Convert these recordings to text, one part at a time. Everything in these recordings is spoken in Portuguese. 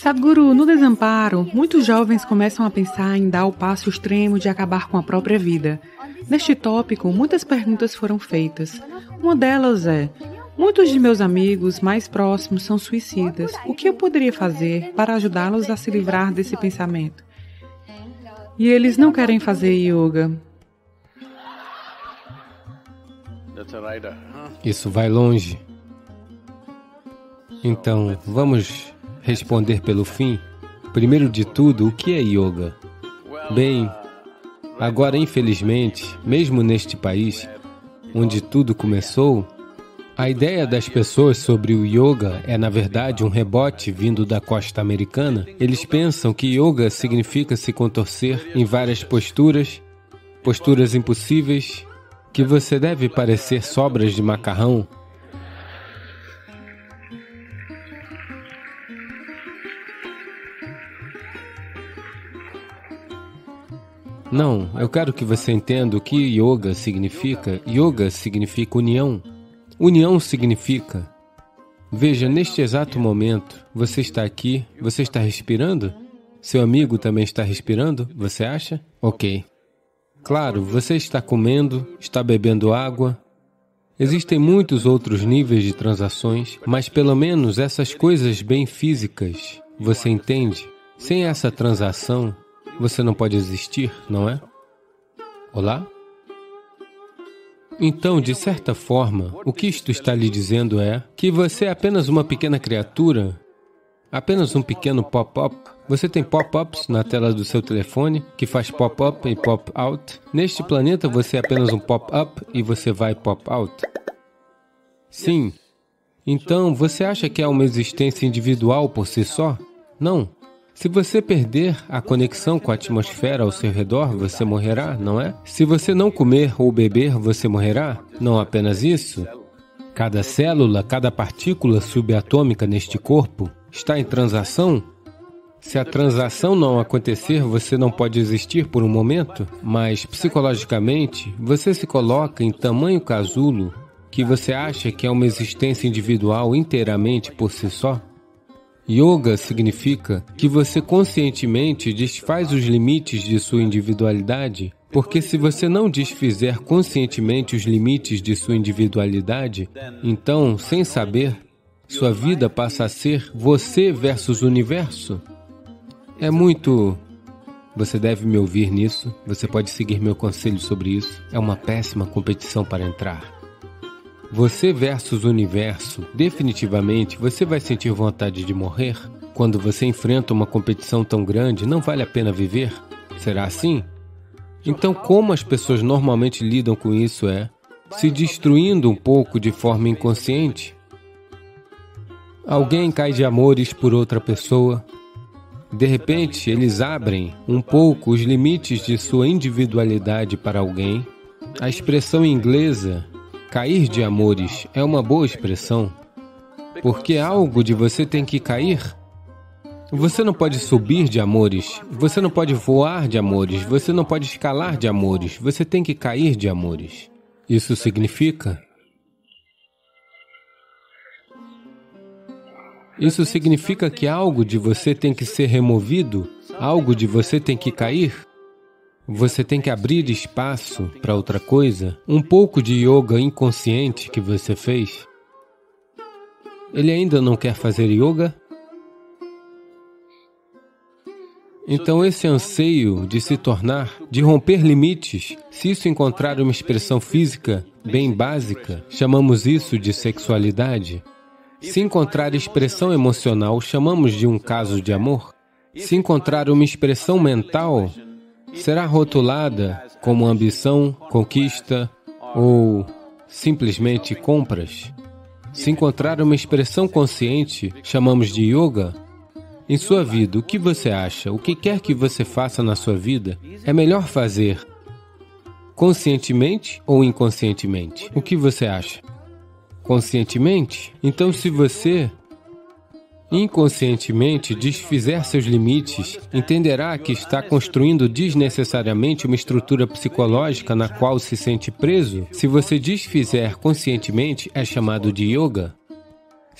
Sadhguru, no desamparo, muitos jovens começam a pensar em dar o passo extremo de acabar com a própria vida. Neste tópico, muitas perguntas foram feitas. Uma delas é: Muitos de meus amigos mais próximos são suicidas. O que eu poderia fazer para ajudá-los a se livrar desse pensamento? E eles não querem fazer yoga. Isso vai longe. Então, vamos responder pelo fim? Primeiro de tudo, o que é yoga? Bem, agora infelizmente, mesmo neste país, onde tudo começou, a ideia das pessoas sobre o yoga é, na verdade, um rebote vindo da costa americana. Eles pensam que yoga significa se contorcer em várias posturas, posturas impossíveis, que você deve parecer sobras de macarrão Não, eu quero que você entenda o que yoga significa. Yoga significa união. União significa. Veja, neste exato momento, você está aqui, você está respirando? Seu amigo também está respirando, você acha? Ok. Claro, você está comendo, está bebendo água. Existem muitos outros níveis de transações, mas pelo menos essas coisas bem físicas, você entende? Sem essa transação, você não pode existir, não é? Olá? Então, de certa forma, o que isto está lhe dizendo é que você é apenas uma pequena criatura, apenas um pequeno pop-up. Você tem pop-ups na tela do seu telefone que faz pop-up e pop-out. Neste planeta, você é apenas um pop-up e você vai pop-out. Sim. Então, você acha que há uma existência individual por si só? Não. Se você perder a conexão com a atmosfera ao seu redor, você morrerá, não é? Se você não comer ou beber, você morrerá? Não apenas isso. Cada célula, cada partícula subatômica neste corpo está em transação. Se a transação não acontecer, você não pode existir por um momento, mas psicologicamente você se coloca em tamanho casulo que você acha que é uma existência individual inteiramente por si só. Yoga significa que você conscientemente desfaz os limites de sua individualidade, porque se você não desfizer conscientemente os limites de sua individualidade, então, sem saber, sua vida passa a ser você versus universo. É muito. Você deve me ouvir nisso, você pode seguir meu conselho sobre isso. É uma péssima competição para entrar. Você versus universo, definitivamente você vai sentir vontade de morrer? Quando você enfrenta uma competição tão grande, não vale a pena viver? Será assim? Então, como as pessoas normalmente lidam com isso é se destruindo um pouco de forma inconsciente. Alguém cai de amores por outra pessoa. De repente, eles abrem um pouco os limites de sua individualidade para alguém. A expressão inglesa Cair de amores é uma boa expressão, porque algo de você tem que cair. Você não pode subir de amores, você não pode voar de amores, você não pode escalar de amores, você tem que cair de amores. Isso significa. Isso significa que algo de você tem que ser removido, algo de você tem que cair. Você tem que abrir espaço para outra coisa. Um pouco de yoga inconsciente que você fez. Ele ainda não quer fazer yoga? Então, esse anseio de se tornar, de romper limites, se isso encontrar uma expressão física bem básica, chamamos isso de sexualidade. Se encontrar expressão emocional, chamamos de um caso de amor. Se encontrar uma expressão mental, será rotulada como ambição, conquista ou simplesmente compras. Se encontrar uma expressão consciente, chamamos de yoga. Em sua vida, o que você acha? O que quer que você faça na sua vida, é melhor fazer conscientemente ou inconscientemente? O que você acha? Conscientemente? Então, se você inconscientemente desfizer seus limites, entenderá que está construindo desnecessariamente uma estrutura psicológica na qual se sente preso. Se você desfizer conscientemente, é chamado de yoga.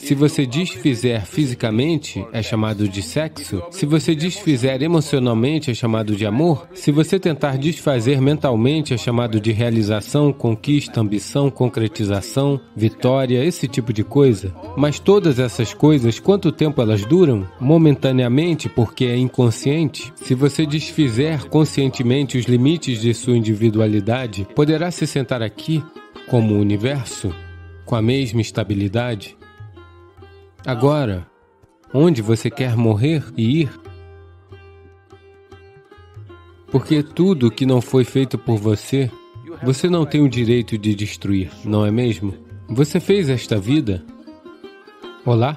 Se você desfizer fisicamente, é chamado de sexo. Se você desfizer emocionalmente, é chamado de amor. Se você tentar desfazer mentalmente, é chamado de realização, conquista, ambição, concretização, vitória, esse tipo de coisa. Mas todas essas coisas, quanto tempo elas duram? Momentaneamente, porque é inconsciente. Se você desfizer conscientemente os limites de sua individualidade, poderá se sentar aqui como o universo, com a mesma estabilidade? Agora, onde você quer morrer e ir? Porque tudo que não foi feito por você, você não tem o direito de destruir, não é mesmo? Você fez esta vida? Olá?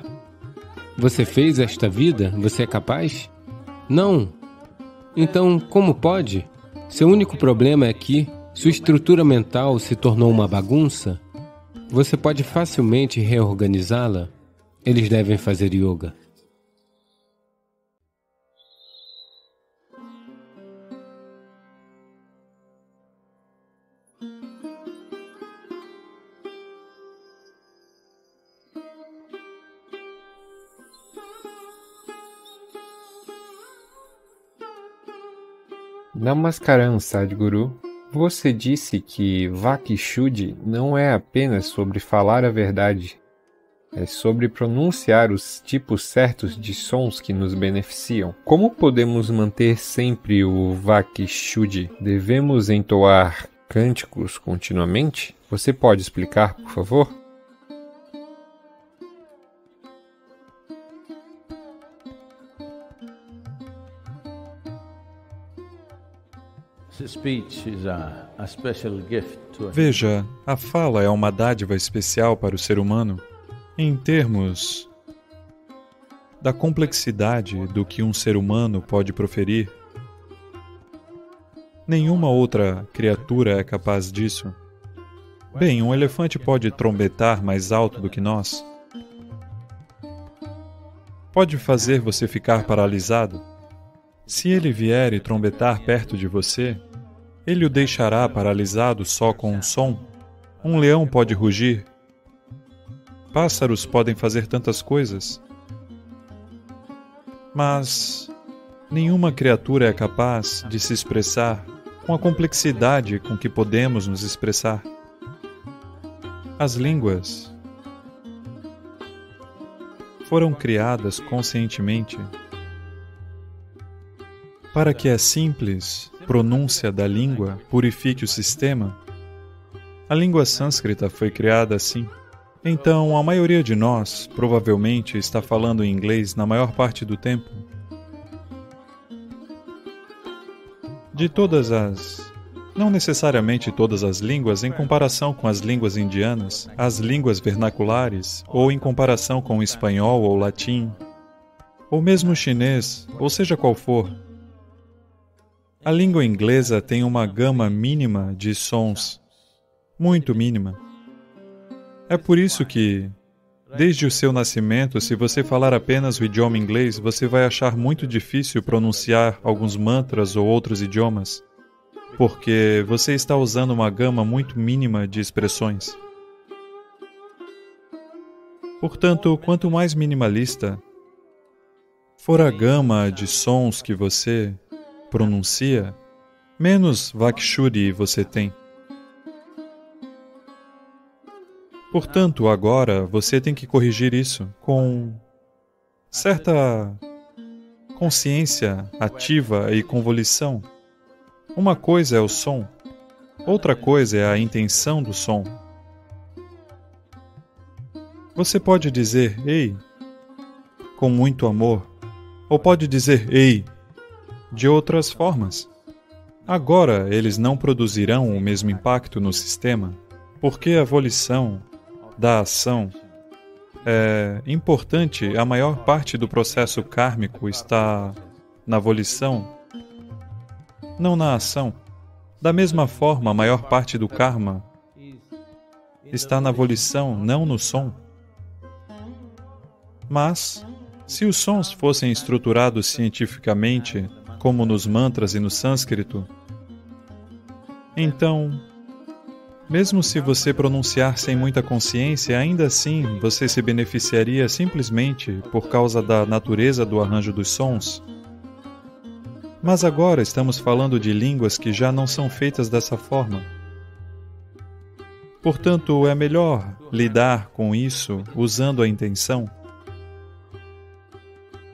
Você fez esta vida? Você é capaz? Não. Então, como pode? Seu único problema é que sua estrutura mental se tornou uma bagunça? Você pode facilmente reorganizá-la? Eles devem fazer yoga. Namaskaram, Sadhguru. Você disse que Vakishuddhi não é apenas sobre falar a verdade, é sobre pronunciar os tipos certos de sons que nos beneficiam. Como podemos manter sempre o Vakishuddhi? Devemos entoar cânticos continuamente? Você pode explicar, por favor? Veja, a fala é uma dádiva especial para o ser humano em termos da complexidade do que um ser humano pode proferir. Nenhuma outra criatura é capaz disso. Bem, um elefante pode trombetar mais alto do que nós. Pode fazer você ficar paralisado. Se ele vier e trombetar perto de você, ele o deixará paralisado só com um som? Um leão pode rugir? Pássaros podem fazer tantas coisas. Mas nenhuma criatura é capaz de se expressar com a complexidade com que podemos nos expressar. As línguas foram criadas conscientemente para que a simples pronúncia da língua purifique o sistema? A língua sânscrita foi criada assim. Então, a maioria de nós provavelmente está falando inglês na maior parte do tempo. De todas as. Não necessariamente todas as línguas em comparação com as línguas indianas, as línguas vernaculares, ou em comparação com o espanhol ou latim, ou mesmo chinês, ou seja qual for, a língua inglesa tem uma gama mínima de sons, muito mínima. É por isso que, desde o seu nascimento, se você falar apenas o idioma inglês, você vai achar muito difícil pronunciar alguns mantras ou outros idiomas, porque você está usando uma gama muito mínima de expressões. Portanto, quanto mais minimalista for a gama de sons que você pronuncia, menos Vakshuri você tem. Portanto, agora você tem que corrigir isso com certa consciência ativa e convolição. Uma coisa é o som, outra coisa é a intenção do som. Você pode dizer ei com muito amor, ou pode dizer ei de outras formas. Agora, eles não produzirão o mesmo impacto no sistema, porque a volição da ação é importante, a maior parte do processo kármico está na volição, não na ação. Da mesma forma, a maior parte do karma está na volição, não no som. Mas, se os sons fossem estruturados cientificamente, como nos mantras e no sânscrito, então Mesmo se você pronunciar sem muita consciência, ainda assim você se beneficiaria simplesmente por causa da natureza do arranjo dos sons. Mas agora estamos falando de línguas que já não são feitas dessa forma. Portanto, é melhor lidar com isso usando a intenção.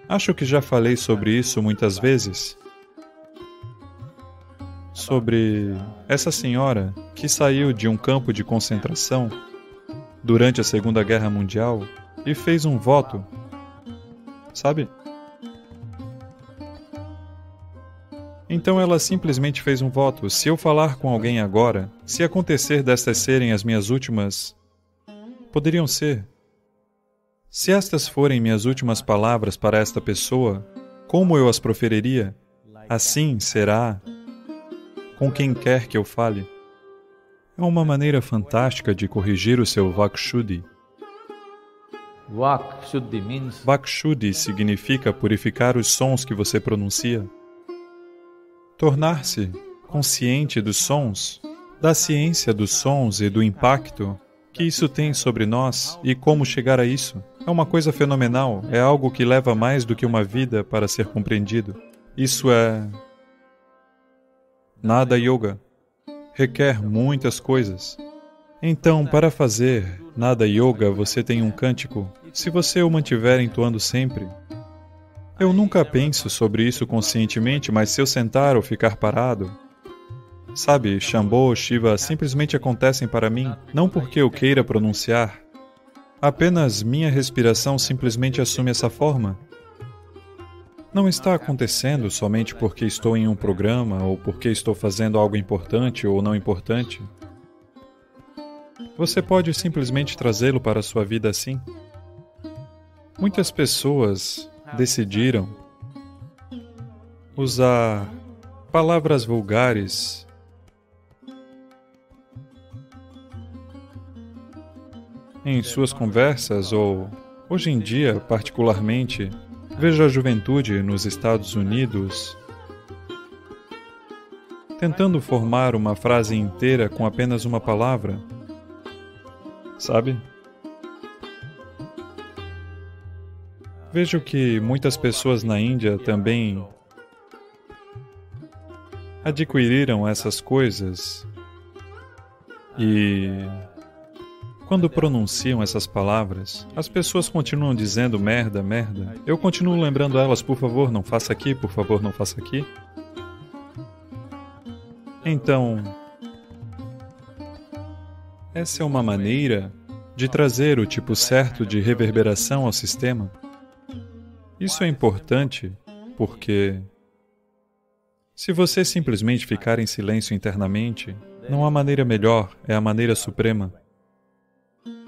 Acho que já falei sobre isso muitas vezes. Sobre essa senhora que saiu de um campo de concentração durante a Segunda Guerra Mundial e fez um voto. Sabe? Então ela simplesmente fez um voto. Se eu falar com alguém agora, se acontecer destas serem as minhas últimas. Poderiam ser. Se estas forem minhas últimas palavras para esta pessoa, como eu as proferiria? Assim será com quem quer que eu fale. É uma maneira fantástica de corrigir o seu Vakshuddhi. Vakshuddhi significa purificar os sons que você pronuncia tornar-se consciente dos sons, da ciência dos sons e do impacto que isso tem sobre nós e como chegar a isso. É uma coisa fenomenal, é algo que leva mais do que uma vida para ser compreendido. Isso é. Nada yoga. Requer muitas coisas. Então, para fazer nada yoga, você tem um cântico. Se você o mantiver entoando sempre, eu nunca penso sobre isso conscientemente, mas se eu sentar ou ficar parado, sabe, Shambho, Shiva simplesmente acontecem para mim, não porque eu queira pronunciar. Apenas minha respiração simplesmente assume essa forma. Não está acontecendo somente porque estou em um programa ou porque estou fazendo algo importante ou não importante. Você pode simplesmente trazê-lo para a sua vida assim. Muitas pessoas decidiram usar palavras vulgares em suas conversas ou, hoje em dia, particularmente, vejo a juventude nos Estados Unidos tentando formar uma frase inteira com apenas uma palavra. Sabe? Vejo que muitas pessoas na Índia também adquiriram essas coisas e quando pronunciam essas palavras, as pessoas continuam dizendo merda, merda. Eu continuo lembrando elas, por favor, não faça aqui, por favor, não faça aqui. Então, essa é uma maneira de trazer o tipo certo de reverberação ao sistema. Isso é importante porque, se você simplesmente ficar em silêncio internamente, não há maneira melhor, é a maneira suprema.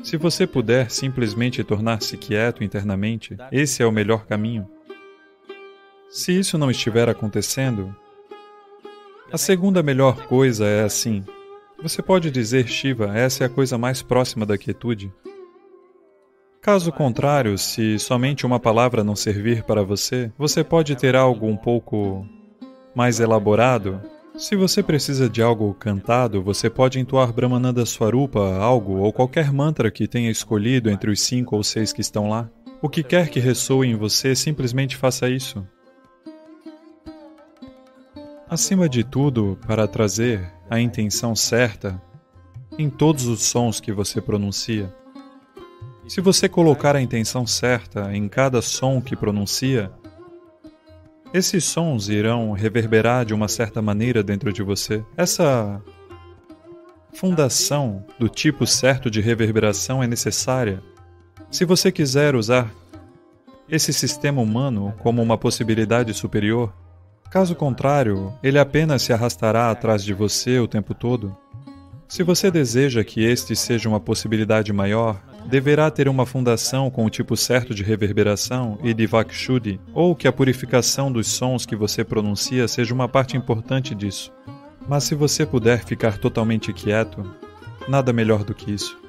Se você puder simplesmente tornar-se quieto internamente, esse é o melhor caminho. Se isso não estiver acontecendo, a segunda melhor coisa é assim. Você pode dizer, Shiva, essa é a coisa mais próxima da quietude. Caso contrário, se somente uma palavra não servir para você, você pode ter algo um pouco mais elaborado. Se você precisa de algo cantado, você pode entoar Brahmananda Swarupa, algo ou qualquer mantra que tenha escolhido entre os cinco ou seis que estão lá. O que quer que ressoe em você, simplesmente faça isso. Acima de tudo, para trazer a intenção certa em todos os sons que você pronuncia. Se você colocar a intenção certa em cada som que pronuncia, esses sons irão reverberar de uma certa maneira dentro de você. Essa fundação do tipo certo de reverberação é necessária. Se você quiser usar esse sistema humano como uma possibilidade superior, caso contrário, ele apenas se arrastará atrás de você o tempo todo. Se você deseja que este seja uma possibilidade maior, deverá ter uma fundação com o tipo certo de reverberação e de Vakshuddhi, ou que a purificação dos sons que você pronuncia seja uma parte importante disso. Mas se você puder ficar totalmente quieto, nada melhor do que isso.